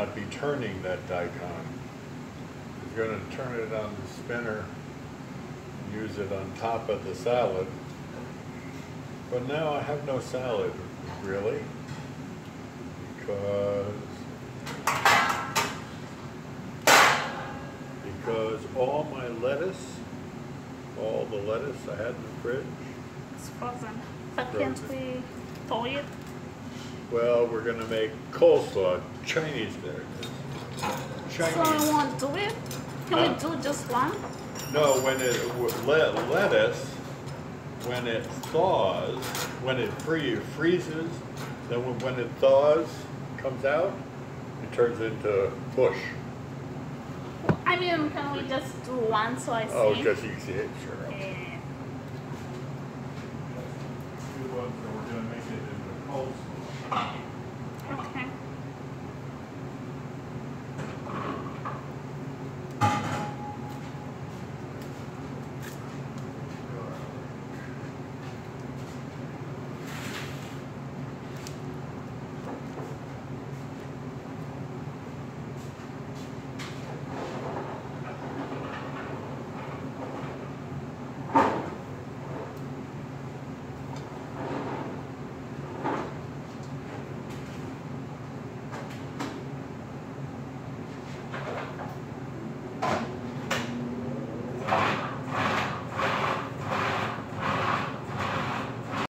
not be turning that daikon. You're gonna turn it on the spinner, use it on top of the salad. But now I have no salad, really, because, because all my lettuce, all the lettuce I had in the fridge, It's frozen. But can't we thaw it? Well, we're gonna make coleslaw, Chinese there. So I Chinese, won't do it. Can Huh? we do just one? no, when it, le- lettuce, when it thaws, when it free, freezes, then when- when it thaws, comes out, it turns into mush. I mean, can we just do one so I oh, see? Oh, just you see it, sure.